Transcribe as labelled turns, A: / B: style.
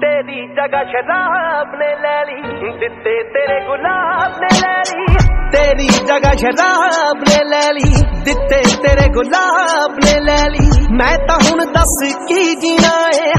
A: ਤੇਰੀ ਜਗ੍ਹਾ ਸ਼ਰਾਬ ਨੇ ਲੈ ਲਈ, ਦਿੱਤੇ ਤੇਰੇ ਗੁਲਾਬ ਨੇ ਲੈ ਲਈ। ਤੇਰੀ ਜਗ੍ਹਾ ਸ਼ਰਾਬ ਨੇ ਲੈ ਲਈ, ਦਿੱਤੇ ਤੇਰੇ ਗੁਲਾਬ ਨੇ ਲੈ ਲਈ। ਮੈਂ ਤਾਂ ਹੁਣ ਦੱਸ ਕੀ ਜੀਣਾ ਏ?